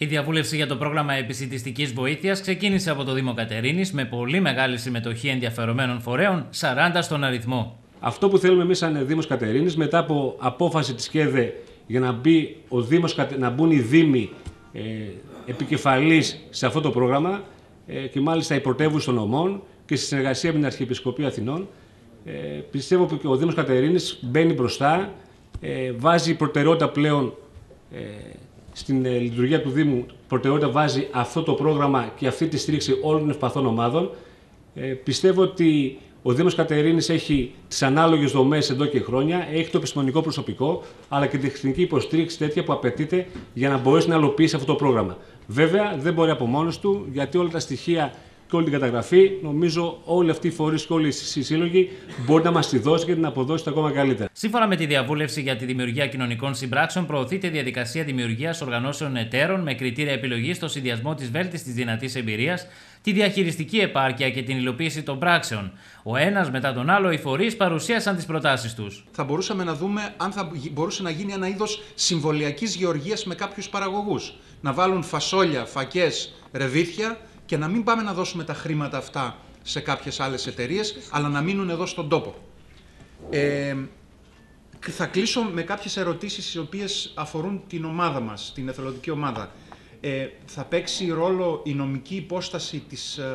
Η διαβούλευση για το πρόγραμμα επισητιστική βοήθειας ξεκίνησε από το Δήμο Κατερίνης με πολύ μεγάλη συμμετοχή ενδιαφερομένων φορέων, 40 στον αριθμό. Αυτό που θέλουμε εμείς, σαν Δήμος Κατερίνης, μετά από απόφαση της ΚΕΔΕ για να, μπει ο Δήμος, να μπουν οι Δήμοι ε, επικεφαλής σε αυτό το πρόγραμμα ε, και μάλιστα οι πρωτεύουσες των ομών και στη συνεργασία με την Αρχιεπισκοπή Αθηνών. Ε, πιστεύω ότι ο Δήμος Κατερίνης μπαίνει μπροστά, ε, βάζει προτεραιότητα πλέον ε, στην ε, λειτουργία του Δήμου, προτεραιότητα βάζει αυτό το πρόγραμμα και αυτή τη στήριξη όλων των ευπαθών ομάδων. Ε, πιστεύω ότι ο Δήμος Κατερίνης έχει τις ανάλογες δομές εδώ και χρόνια, έχει το επιστημονικό προσωπικό, αλλά και την τεχνική υποστήριξη τέτοια που απαιτείται για να μπορέσει να υλοποιήσει αυτό το πρόγραμμα. Βέβαια, δεν μπορεί από μόνος του, γιατί όλα τα στοιχεία και όλη την καταγραφή, νομίζω όλοι αυτοί οι φορείς και όλοι οι σύλλογοι μπορεί να μας τη δώσει και την αποδώσει ακόμα καλύτερα. Σύμφωνα με τη διαβούλευση για τη δημιουργία κοινωνικών συμπράξεων, προωθείται η διαδικασία δημιουργίας οργανώσεων εταίρων με κριτήρια επιλογής στο συνδυασμό της βέλτιστης δυνατής εμπειρίας, τη διαχειριστική επάρκεια και την υλοποίηση των πράξεων. Ο ένας μετά τον άλλο, οι φορείς παρουσίασαν τις προτάσεις τους. Θα μπορούσαμε να δούμε αν θα μπορούσε να γίνει ένα είδος συμβολιακής γεωργίας με κάποιους παραγωγούς. Να βάλουν φασόλια, φακές, ρεβίθια και να μην πάμε να δώσουμε τα χρήματα αυτά σε κάποιες άλλες εταιρείες, αλλά να μείνουν εδώ στον τόπο. Ε, θα κλείσω με κάποιες ερωτήσεις οι οποίες αφορούν την ομάδα μας, την εθελοντική ομάδα. Ε, θα παίξει ρόλο η νομική υπόσταση της... Ε,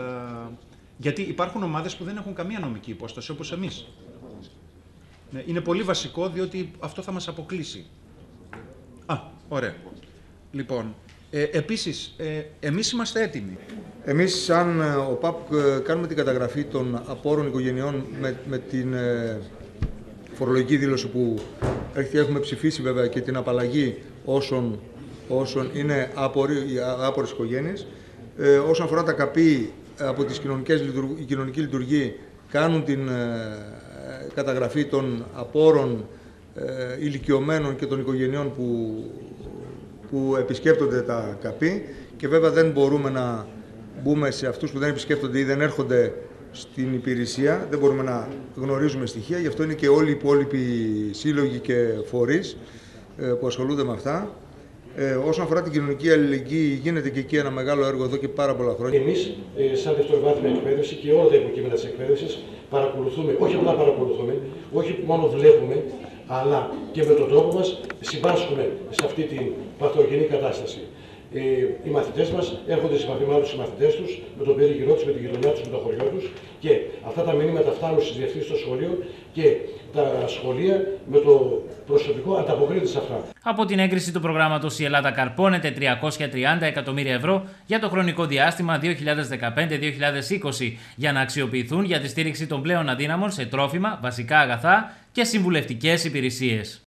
γιατί υπάρχουν ομάδες που δεν έχουν καμία νομική υπόσταση, όπως εμείς. Ναι, είναι πολύ βασικό, διότι αυτό θα μας αποκλείσει. Α, ωραία. Λοιπόν, ε, επίσης, ε, εμείς είμαστε έτοιμοι. Εμείς σαν ε, ο ΠΑΠ ε, κάνουμε την καταγραφή των απόρων οικογενειών με, με την ε, φορολογική δήλωση που έχουμε ψηφίσει βέβαια και την απαλλαγή όσων, όσων είναι άποροι, άπορες οικογένειες. Ε, όσον αφορά τα ΚΑΠΗ από τις κοινωνικές, η κοινωνική λειτουργία κάνουν την καταγραφή των απόρων ηλικιωμένων και των οικογενειών που, που επισκέπτονται τα ΚΑΠΗ και βέβαια δεν μπορούμε να μπούμε σε αυτούς που δεν επισκέπτονται ή δεν έρχονται στην υπηρεσία, δεν μπορούμε να γνωρίζουμε στοιχεία, γι' αυτό είναι και όλοι οι υπόλοιποι σύλλογοι και φορείς ε, που ασχολούνται με αυτά. Ε, όσον αφορά την κοινωνική αλληλεγγύη, γίνεται και εκεί ένα μεγάλο έργο εδώ και πάρα πολλά χρόνια. Εμείς, ε, σαν δευτεροβάθμια εκπαίδευση και όλα τα υποκείμενα της εκπαίδευσης, παρακολουθούμε, όχι απλά παρακολουθούμε, όχι μόνο βλέπουμε, αλλά και με τον τρόπο μας συμπάσχουμε σε αυτή την παθογενή κατάσταση ε, οι μαθητές μας έρχονται σε επαφή με άλλους συμμαθητές τους, με τον περίγυρό του, με τη γειτονιά τους, με το χωριό τους και αυτά τα μηνύματα φτάνουν στις διευθύνσεις στο σχολείο και τα σχολεία με το προσωπικό ανταποκρίνεται σε αυτά. Από την έγκριση του προγράμματος η Ελλάδα καρπώνεται 330 εκατομμύρια ευρώ για το χρονικό διάστημα 2015-2020 για να αξιοποιηθούν για τη στήριξη των πλέον αδύναμων σε τρόφιμα, βασικά αγαθά και συμβουλευτικές υπηρεσίες.